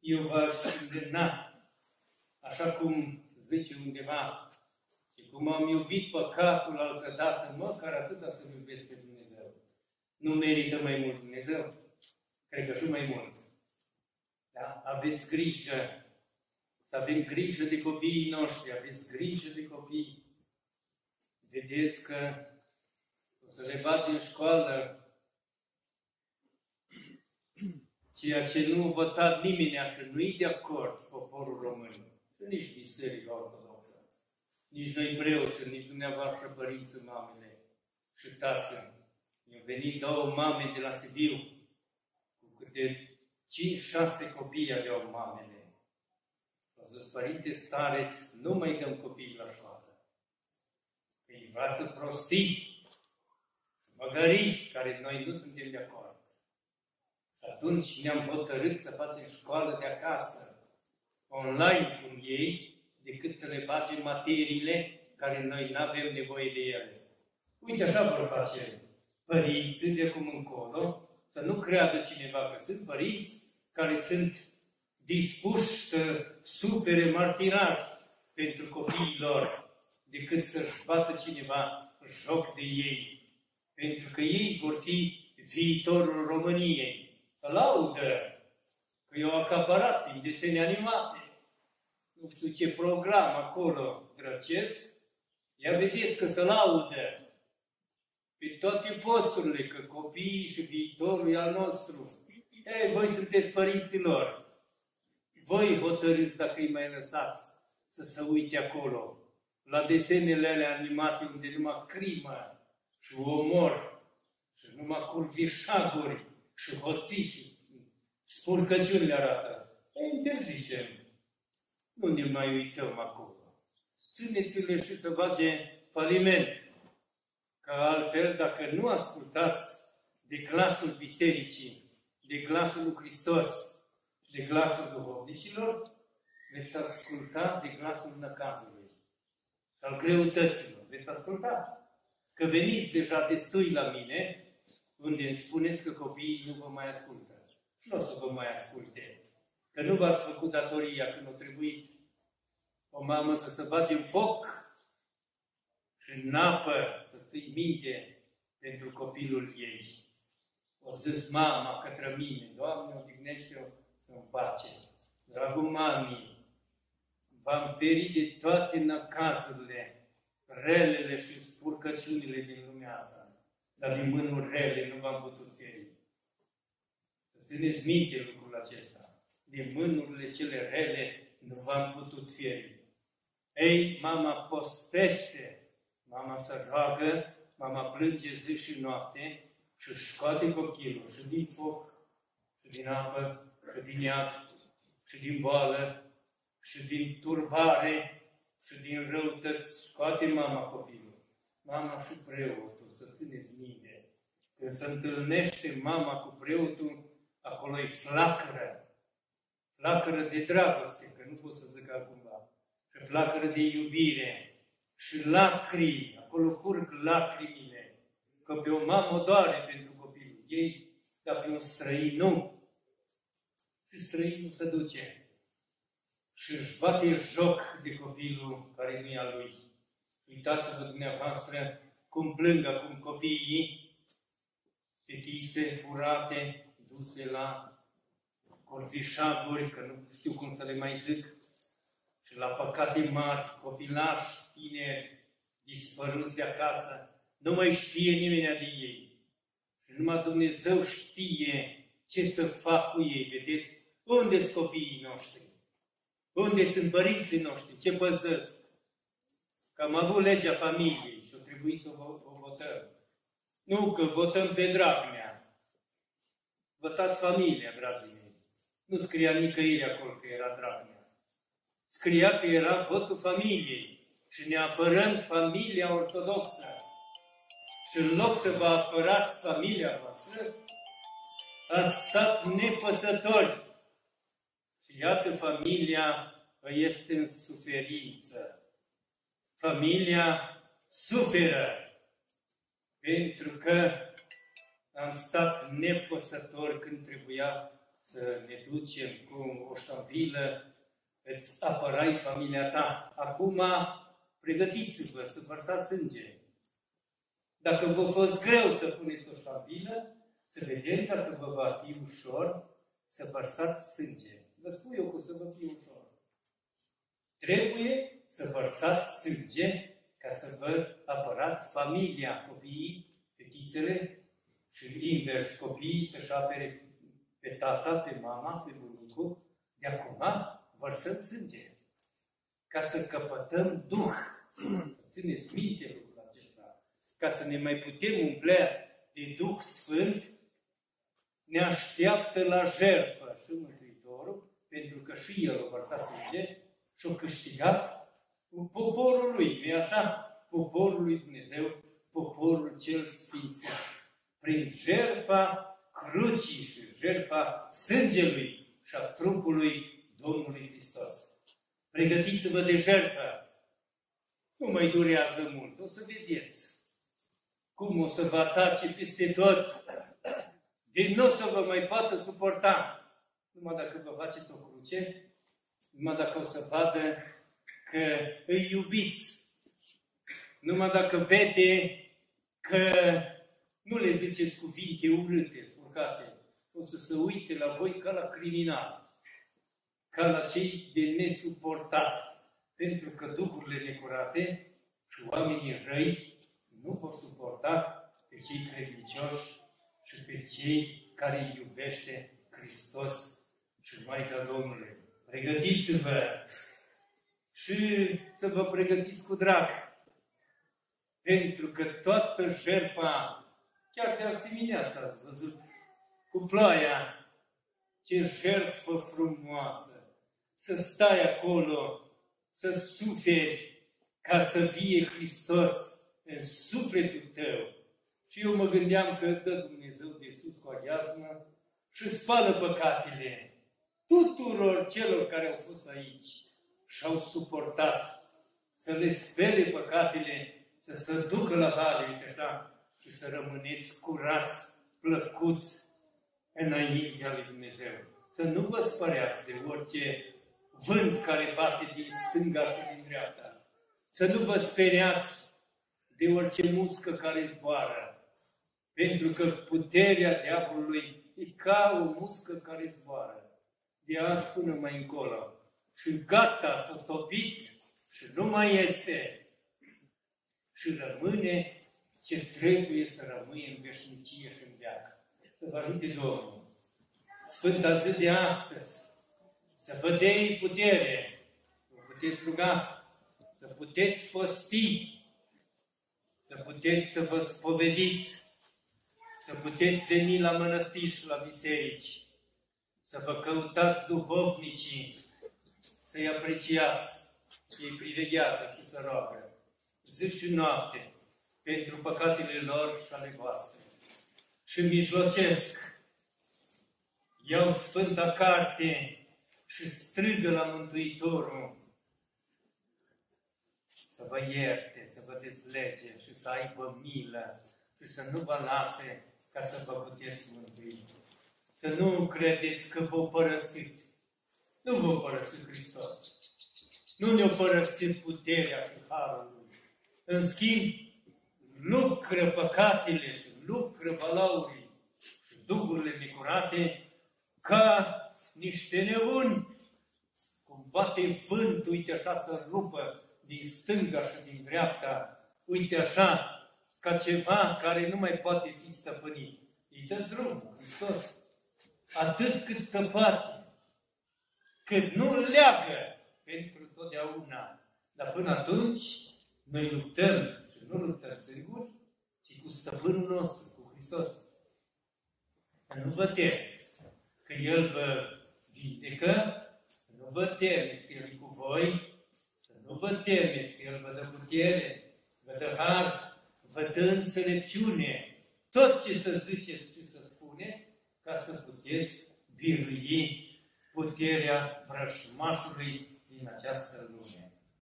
eu v-aș îndemna, așa cum zice undeva, și cum am iubit păcatul altă dată, măcar atâta să iubesc pe Dumnezeu. Nu merită mai mult Dumnezeu? Cred că și mai mult. Da? Aveți grijă. Să avem grijă de copiii noștri. Aveți grijă de copii. Vedeți că o să le bat în școală ceea ce nu a votat nimeni așa, nu-i de acord poporul român, și nici Biserica Ortodoxă, nici noi preoți, nici dumneavoastră părinți, mamele și tații. Mi-au venit două mame de la Sibiu, cu câte 5-6 copii aveau mamele. Au zis, părinte, stareți, nu mai dăm copii la școală. Că învață prostii, măgării, care noi nu suntem de acord. Și atunci ne-am hotărât să facem școală de acasă, online cu ei, decât să le facem materiile care noi nu avem nevoie de ele. Uite, așa vor face părinții de acum încolo, să nu creadă cineva că sunt părinți care sunt dispuși să sufere martiraj pentru copiii lor, decât să-și bată cineva joc de ei. Pentru că ei vor fi viitorul României să laudă că eu acaparat din desene animate, nu știu ce program acolo grăcesc, ia vedeți că să laudă pe toate posturile, că copiii și viitorul e al nostru. Ei, voi sunteți părinților. Voi hotărâți dacă îi mai lăsați să se uite acolo, la desenele alea animate unde numai crimă și omor și numai curvișaguri și hoții și spurcăciuni le arată. E, interzicem. Nu ne mai uităm acolo. Țineți-le și să bage faliment. Că altfel, dacă nu ascultați de glasul bisericii, de glasul lui Hristos și de glasul duhovnicilor, veți asculta de glasul năcazului și al greutăților. Veți asculta. Că veniți deja destui la mine unde îmi spuneți că copiii nu vă mai ascultă. Nu o să vă mai asculte. Că nu v-ați făcut datoria când a trebuit o mamă să se bage în foc și în apă să ții minte pentru copilul ei. O zis mama către mine, Doamne, odihnește-o în pace. Dragul mami, v-am ferit de toate năcazurile, relele și spurcăciunile din lumea asta dar din mânuri rele nu v-am putut feri. Să țineți minte lucrul acesta. Din mânurile cele rele nu v-am putut feri. Ei, mama postește, mama se roagă, mama plânge zi și noapte și scoate copilul și din foc, și din apă, și din iad, și din boală, și din turbare, și din răutăți, scoate mama copilul. Mama și preot să țineți minte. Când se întâlnește mama cu preotul, acolo e flacără. Flacără de dragoste, că nu pot să zic altcumva. Și flacără de iubire. Și lacrimi, acolo curg lacrimile. Că pe o mamă doare pentru copilul ei, dar pe un străin nu. Și străinul se duce și își bate joc de copilul care nu e al lui. Uitați-vă dumneavoastră cum plâng acum copiii, fetiste furate, duse la cortișaguri, că nu știu cum să le mai zic, și la păcate mari, copilași, tineri, dispăruți de acasă, nu mai știe nimeni de ei. Și numai Dumnezeu știe ce să fac cu ei, vedeți? Unde sunt copiii noștri? Unde sunt părinții noștri? Ce păzesc? Că am avut legea familiei trebui să o votăm. Nu că votăm pe Dragnea. Votați familia, dragii mei. Nu scria nicăieri acolo că era Dragnea. Scria că era votul familiei. Și ne apărăm familia ortodoxă. Și în loc să vă apărați familia voastră, ați stat nepăsători. Și iată, familia este în suferință. Familia suferă pentru că am stat nepăsător când trebuia să ne ducem cu o ștampilă, îți apărai familia ta. Acum, pregătiți-vă să vărsați sânge. Dacă vă fost greu să puneți o ștampilă, să vedem dacă vă va fi ușor să vărsați sânge. Vă spun eu că să vă fie ușor. Trebuie să vărsați sânge ca să vă apărați familia, copiii, fetițele și invers copiii să-și apere pe tata, pe mama, pe bunicul. De acum vărsăm sânge ca să căpătăm Duh. Țineți minte lucrul acesta. Ca să ne mai putem umplea de Duh Sfânt, ne așteaptă la jertfă și Mântuitorul, pentru că și El o vărsat sânge și o câștigat poporul lui, nu așa? Poporul lui Dumnezeu, poporul cel sfințit. Prin jertfa crucii și jertfa sângelui și a trupului Domnului Hristos. Pregătiți-vă de jertfă. Nu mai durează mult. O să vedeți cum o să vă atace peste tot. Din nou să vă mai poată suporta. Numai dacă vă faceți o cruce, numai dacă o să vadă că îi iubiți. Numai dacă vede că nu le ziceți cuvinte urâte, spurcate, o să se uite la voi ca la criminal, ca la cei de nesuportat. Pentru că duhurile necurate și oamenii răi nu vor suporta pe cei credincioși și pe cei care îi iubește Hristos și Maica Domnului. Pregătiți-vă și să vă pregătiți cu drag. Pentru că toată jertfa, chiar de azi dimineața ați văzut, cu ploaia, ce jertfă frumoasă, să stai acolo, să suferi ca să vie Hristos în sufletul tău. Și eu mă gândeam că dă Dumnezeu de sus cu aghiazmă și spală păcatele tuturor celor care au fost aici și-au suportat să le spere păcatele, să se ducă la vale, așa, și să rămâneți curați, plăcuți înaintea lui Dumnezeu. Să nu vă spăreați de orice vânt care bate din stânga și din dreapta. Să nu vă speriați de orice muscă care zboară. Pentru că puterea diavolului e ca o muscă care zboară. De azi până mai încolo și gata, s-a topit și nu mai este. Și rămâne ce trebuie să rămâie în veșnicie și în viață. Să vă ajute Domnul. Sfânta zi de astăzi, să vă dei putere, vă puteți ruga, să puteți posti, să puteți să vă spovediți, să puteți veni la mănăstiri și la biserici, să vă căutați duhovnicii, să-i apreciați, să-i privegheată și să roagă, zi și noapte, pentru păcatele lor și ale voastre. Și mijlocesc, iau Sfânta Carte și strigă la Mântuitorul să vă ierte, să vă dezlege și să aibă milă și să nu vă lase ca să vă puteți mântui. Să nu credeți că vă părăsit nu vă părăsi Hristos. Nu ne-a părăsit puterea și harul Lui. În schimb, lucră păcatele și lucră balaurii și duhurile necurate ca niște neuni. Cum bate vânt, uite așa să rupă din stânga și din dreapta, uite așa, ca ceva care nu mai poate fi stăpânit. Îi dă drumul, Hristos. Atât cât să poate cât nu leagă pentru totdeauna. Dar până atunci, noi luptăm și nu luptăm singuri, ci cu stăpânul nostru, cu Hristos. Că nu vă temeți, că El vă vindecă, că nu vă temeți că El e cu voi, că nu vă temeți că El vă dă putere, vă dă har, vă dă înțelepciune, tot ce să ziceți și să spuneți, ca să puteți birui puterea vrăjmașului din această lume.